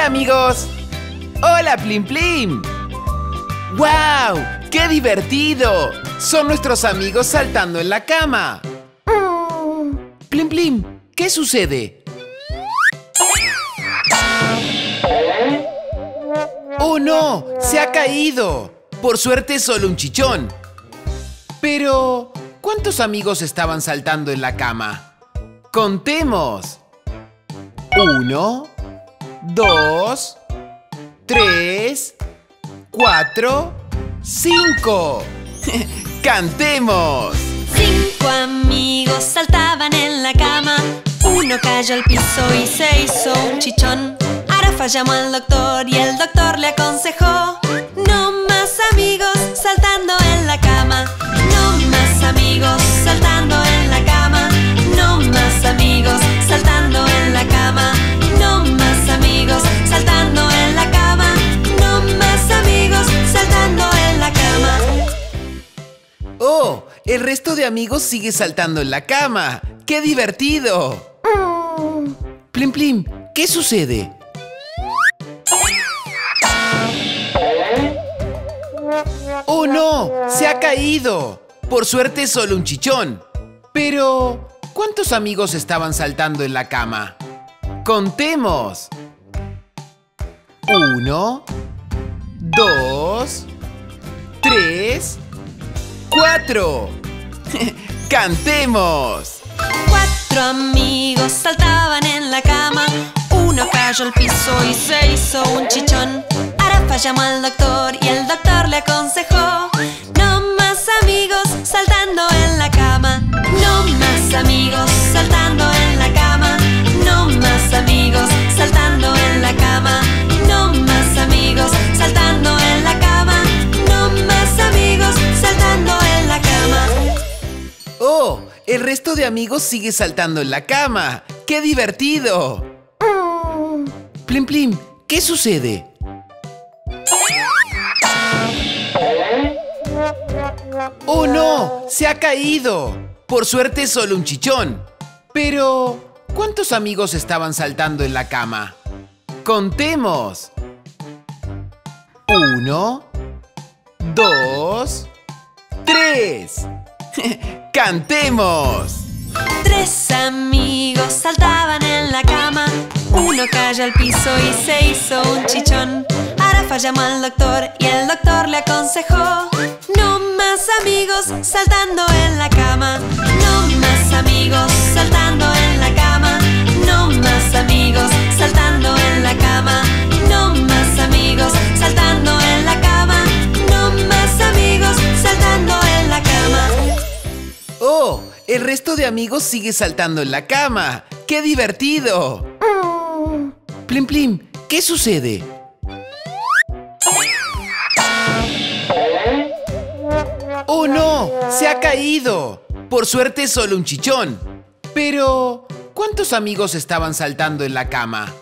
Hola amigos. Hola Plim Plim. ¡Wow! ¡Qué divertido! Son nuestros amigos saltando en la cama. Plim Plim, ¿qué sucede? ¡Oh no! ¡Se ha caído! Por suerte solo un chichón. Pero, ¿cuántos amigos estaban saltando en la cama? Contemos. Uno, dos, tres, cuatro, cinco. ¡Cantemos! Cinco amigos saltaban en la cama. Uno cayó al piso y se hizo un chichón. Arafa llamó al doctor y el doctor le aconsejó: No más amigos saltando en la cama. No más amigos saltando en la cama. El resto de amigos sigue saltando en la cama. ¡Qué divertido! Plim Plim, ¿qué sucede? ¡Oh no! ¡Se ha caído! Por suerte solo un chichón. Pero, ¿cuántos amigos estaban saltando en la cama? Contemos. Uno, dos, tres, cuatro. ¡Cantemos! Cuatro amigos saltaban en la cama. Uno cayó al piso y se hizo un chichón. Arafa llamó al doctor y el doctor le aconsejó: No más amigos saltando en la cama. No más amigos saltando en la cama. No más amigos saltando resto de amigos sigue saltando en la cama. ¡Qué divertido! Plim Plim, ¿qué sucede? ¡Oh no! ¡Se ha caído! Por suerte solo un chichón. Pero, ¿cuántos amigos estaban saltando en la cama? Contemos. Uno, dos, tres. ¡Cantemos! Tres amigos saltaban en la cama. Uno cayó al piso y se hizo un chichón. Arafa llamó al doctor y el doctor le aconsejó: No más amigos saltando en la cama. No más amigos saltando resto de amigos sigue saltando en la cama. ¡Qué divertido! Plim Plim, ¿qué sucede? ¡Oh no! ¡Se ha caído! Por suerte solo un chichón. Pero, ¿cuántos amigos estaban saltando en la cama?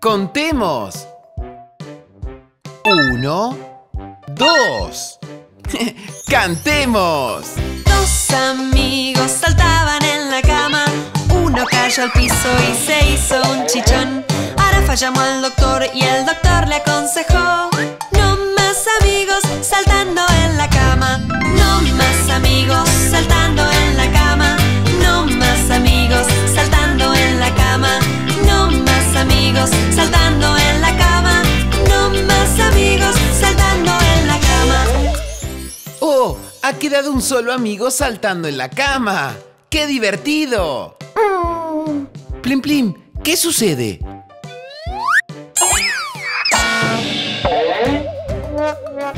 Contemos. Uno, dos. ¡Cantemos! Dos amigos saltaban en la cama. Uno cayó al piso y se hizo un chichón. Arafa llamó al doctor y el doctor le aconsejó: No más amigos saltando Ha quedado un solo amigo saltando en la cama. ¡Qué divertido! Plim Plim, ¿qué sucede?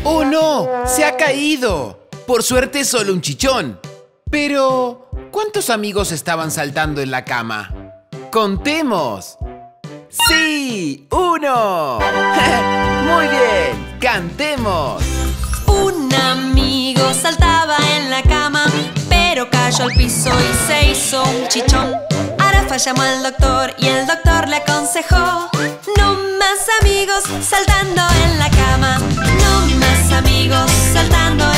¡Oh no! ¡Se ha caído! Por suerte solo un chichón. Pero, ¿cuántos amigos estaban saltando en la cama? ¡Contemos! ¡Sí! ¡Uno! ¡Muy bien! ¡Cantemos! Un saltaba en la cama, pero cayó al piso y se hizo un chichón. Arafa llamó al doctor y el doctor le aconsejó: No más amigos saltando en la cama. No más amigos saltando en la cama.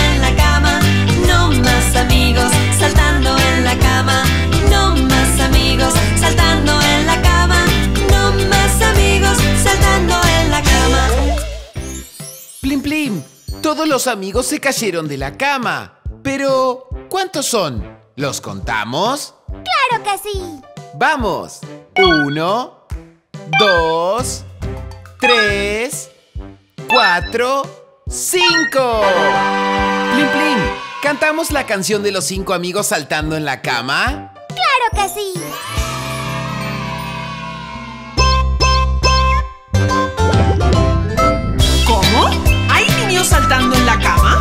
Amigos se cayeron de la cama. Pero, ¿cuántos son? ¿Los contamos? ¡Claro que sí! ¡Vamos! Uno, dos, tres, cuatro, cinco. Plim Plim, ¿cantamos la canción de los cinco amigos saltando en la cama? ¡Claro que sí! Saltando en la cama?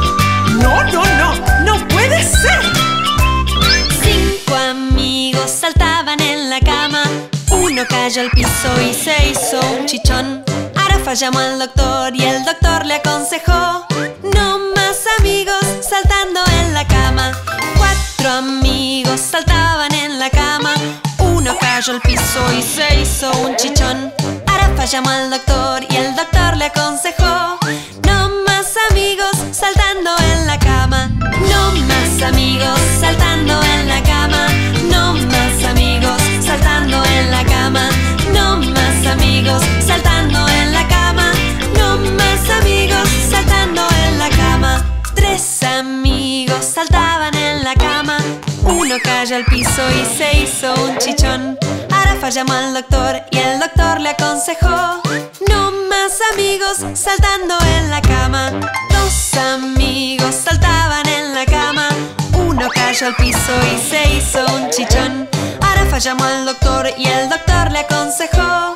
No, no, no, no puede ser. Cinco amigos saltaban en la cama. Uno cayó al piso y se hizo un chichón. Arafa llamó al doctor y el doctor le aconsejó: No más amigos saltando en la cama. Cuatro amigos saltaban en la cama. Uno cayó al piso y se hizo un chichón. Arafa llamó al doctor y el doctor le aconsejó: más amigos saltando en la cama. No más amigos saltando en la cama. No más amigos saltando en la cama. No más amigos saltando en la cama. No más amigos saltando en la cama. Tres amigos saltaban en la cama. Uno cayó al piso y se hizo un chichón. Arafa llamó al doctor y el doctor le aconsejó: No más amigos saltando en la cama. Dos amigos saltaban en la cama. Uno cayó al piso y se hizo un chichón. Arafa llamó al doctor y el doctor le aconsejó: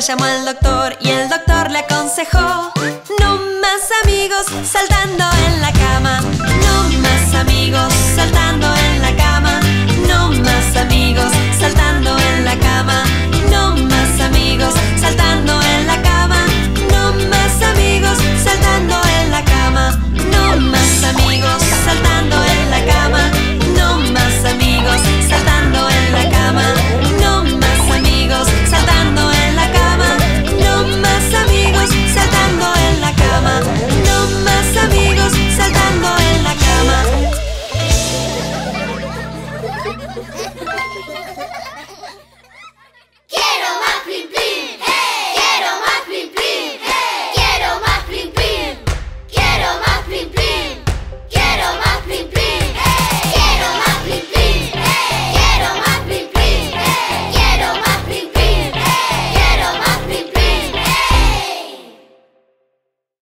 Llamó al doctor y el doctor le aconsejó No más amigos saltando en la cama No más amigos saltando en la cama